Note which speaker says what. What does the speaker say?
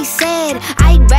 Speaker 1: I said I.